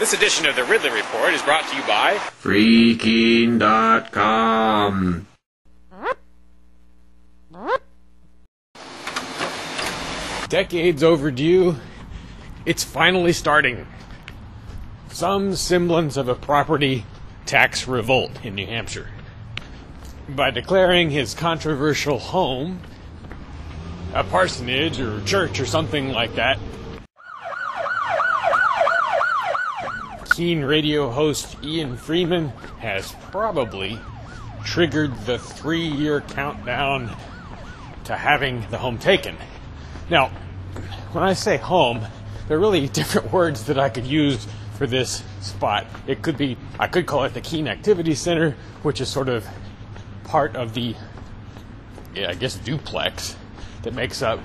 This edition of the Ridley Report is brought to you by Freaking.com. Decades overdue, it's finally starting. Some semblance of a property tax revolt in New Hampshire. By declaring his controversial home a parsonage or church or something like that, Keene radio host Ian Freeman has probably triggered the three year countdown to having the home taken. Now, when I say home, there are really different words that I could use for this spot. It could be, I could call it the Keene Activity Center, which is sort of part of the, yeah, I guess, duplex that makes up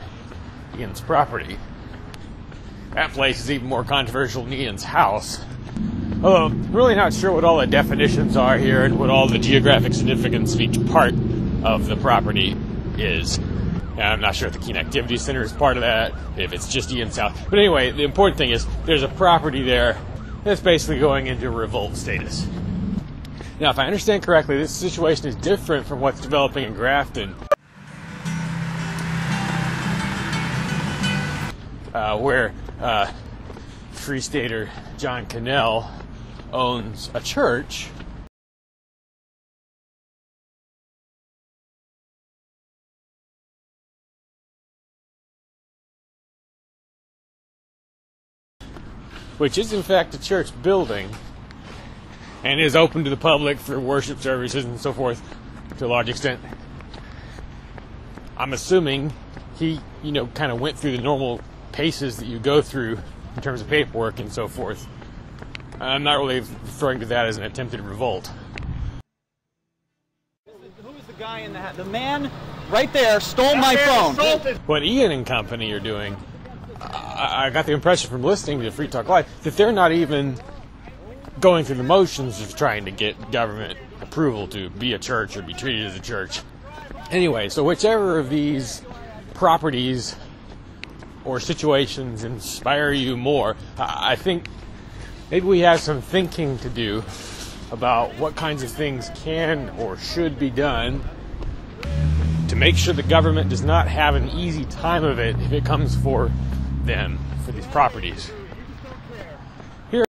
Ian's property. That place is even more controversial than Ian's house. Although, I'm really not sure what all the definitions are here and what all the geographic significance of each part of the property is. And I'm not sure if the Keene Activity Center is part of that, if it's just Ian's house. But anyway, the important thing is there's a property there that's basically going into revolt status. Now, if I understand correctly, this situation is different from what's developing in Grafton. uh, where uh, Free Stater John Connell owns a church. Which is in fact a church building and is open to the public for worship services and so forth to a large extent. I'm assuming he, you know, kind of went through the normal paces that you go through in terms of paperwork and so forth. I'm not really referring to that as an attempted revolt. Who is the guy in the hat? The man right there stole my phone. What Ian and company are doing, I, I got the impression from listening to Free Talk Live that they're not even going through the motions of trying to get government approval to be a church or be treated as a church. Anyway, so whichever of these properties or situations inspire you more, I think maybe we have some thinking to do about what kinds of things can or should be done to make sure the government does not have an easy time of it if it comes for them, for these properties.